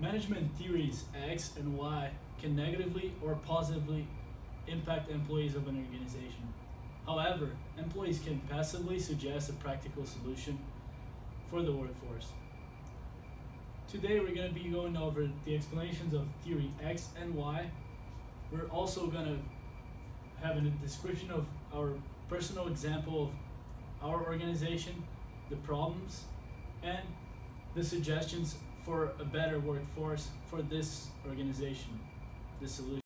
Management theories X and Y can negatively or positively impact employees of an organization. However, employees can passively suggest a practical solution for the workforce. Today we're going to be going over the explanations of theory X and Y. We're also going to have a description of our personal example of our organization, the problems, and the suggestions for a better workforce for this organization, the solution.